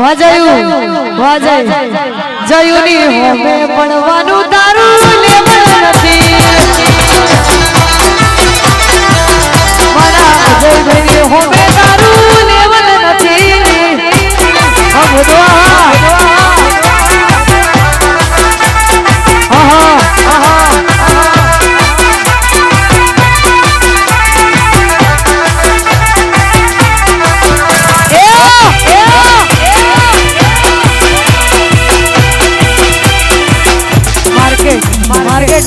ભજયું ભજય. જયુની હોમે ભણવાનું તારું.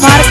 guys,